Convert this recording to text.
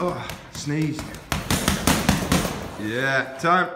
oh, sneezed. Yeah, time.